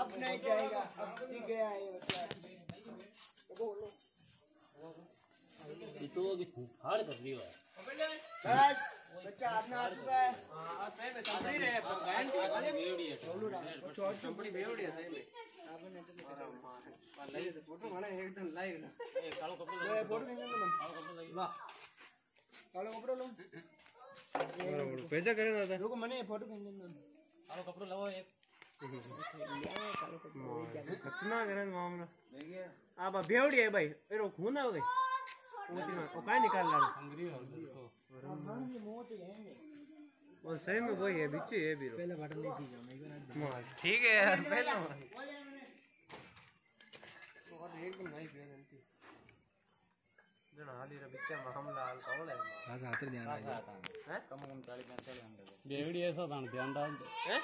अब नहीं जाएगा अब गया है ये तो अभी फाड़ कर रही है बस बच्चा आपने आ चुका है। सही में समझ रहे हैं गायन की वाले बेवड़ी है कंपनी बेवड़ी है। सही में आपने तो लाइव फ़ोटो बना एकदम लाइव ना ए कालो कपड़ा ले फ़ोटो खींचने मन कालो कपड़ा ले वाह कालो कपड़ा लो भेजा करे दादा रुको मने फ़ोटो खींचने मन आओ कपड़ो लगाओ एक। कितना गरज मामला। अब बेवड़ी है भाई। एरो खून आ गई ओती में ओ काई निकाल ला हंगरी हो तो। और सही में वही है बिच्ची है बीरो पहले बटन ले थी मैं एक ठीक है यार पहले। और एकदम नहीं बेनती गलती जण हाली रे बिच्चा में हमला हाल कौन है। पास आते बेवड़ी ऐसा था ध्यान डाल हैं?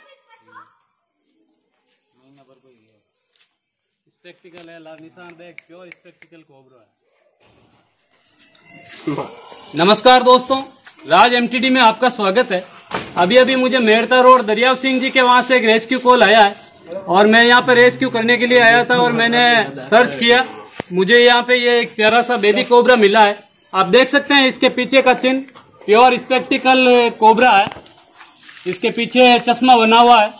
महीना भर कोई गया स्पेक्टिकल है लाल निशान देख प्योर स्पेक्टिकल कोबरा है। नमस्कार दोस्तों राज एमटीडी में आपका स्वागत है। अभी अभी मुझे मेहरता रोड दरियाव सिंह जी के वहाँ से एक रेस्क्यू कॉल आया है। और मैं यहाँ पर रेस्क्यू करने के लिए आया था और मैंने सर्च किया। मुझे यहाँ पे ये एक प्यारा सा बेबी कोबरा मिला है। आप देख सकते हैं इसके पीछे का चिन्ह प्योर स्पेक्टिकल कोबरा है। इसके पीछे चश्मा बना हुआ है।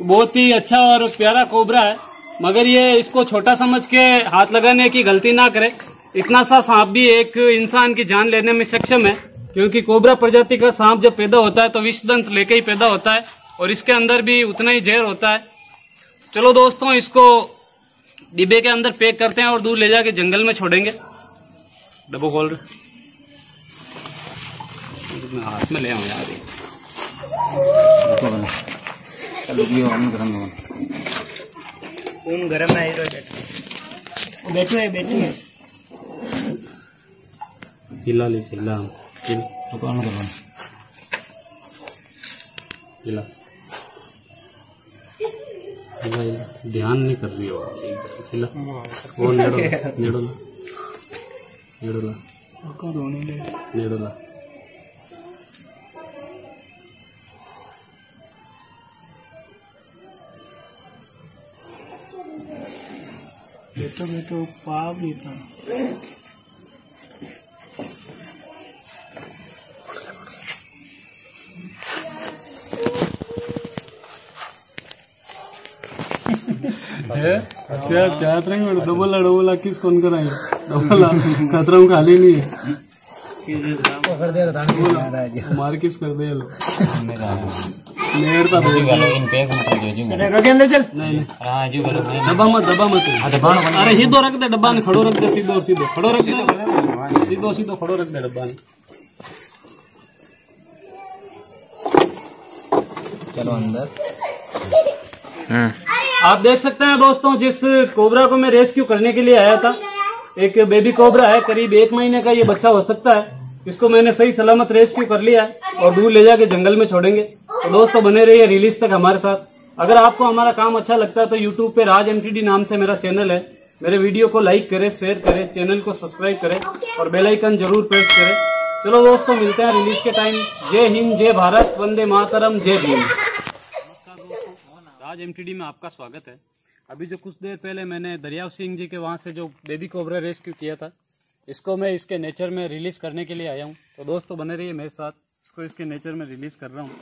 बहुत ही अच्छा और प्यारा कोबरा है। मगर ये इसको छोटा समझ के हाथ लगाने की गलती ना करे। इतना सा सांप भी एक इंसान की जान लेने में सक्षम है। क्योंकि कोबरा प्रजाति का सांप जब पैदा होता है तो विष दंत लेके ही पैदा होता है और इसके अंदर भी उतना ही जहर होता है। चलो दोस्तों, इसको डिब्बे के अंदर पैक करते हैं और दूर ले जाके जंगल में छोड़ेंगे। डब्बो खोल रहे। मैं हाथ में ले आऊँ यार। गरम है बैठो। है बैठी है। हिला ले हिला। हिल दुकान का हिला हिला हिला ध्यान नहीं कर रही हो हिला वो नेड़ो नेड़ो ला नेड़ो ला। नेड़ो ला। बैठो बैठो पाप लेता अच्छा चाहत रहे डबल डबल किस कौन कराए डबल खतरा खाली नहीं है। मार किस कर दे लो मेहर का भेज अरे के अंदर चल। नहीं नहीं। डब्बा मत डब्बा मत। अरे सीधो रख दे डब्बा ने खड़ो रख दे सीधो सीधो खड़ो रख दे। सीधो सीधो खड़ो रख दे डब्बा ने। चलो अंदर। आप देख सकते हैं दोस्तों, जिस कोबरा को मैं रेस्क्यू करने के लिए आया था, एक बेबी कोबरा है, करीब एक महीने का ये बच्चा हो सकता है। इसको मैंने सही सलामत रेस्क्यू कर लिया है और दूर ले जाके जंगल में छोड़ेंगे। तो दोस्तों, बने रहिए रिलीज़ तक हमारे साथ। अगर आपको हमारा काम अच्छा लगता है तो यूट्यूब पे राज एमटीडी नाम से मेरा चैनल है। मेरे वीडियो को लाइक करें शेयर करें चैनल को सब्सक्राइब करें और बेलाइकन ज़रूर प्रेस करें। चलो दोस्तों, मिलते हैं रिलीज़ के टाइम जय हिंद, जय भारत, वंदे मातरम, जय भीम। राज एमटीडी में आपका स्वागत है। अभी जो कुछ देर पहले मैंने दरियाव सिंह जी के वहाँ से जो बेबी कोबरा रेस्क्यू किया था, इसको मैं इसके नेचर में रिलीज़ करने के लिए आया हूँ। तो दोस्तों, बने रहिए मेरे साथ। इसको इसके नेचर में रिलीज़ कर रहा हूँ।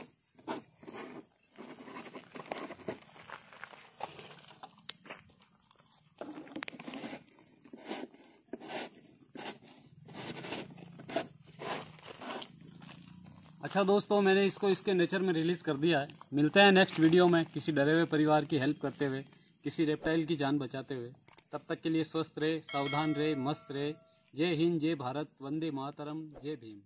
अच्छा दोस्तों, मैंने इसको इसके नेचर में रिलीज़ कर दिया है। मिलते हैं नेक्स्ट वीडियो में किसी डरे हुए परिवार की हेल्प करते हुए, किसी रेप्टाइल की जान बचाते हुए। तब तक के लिए स्वस्थ रहे, सावधान रहे, मस्त रहे। जय हिंद, जय भारत, वंदे मातरम, जय भीम।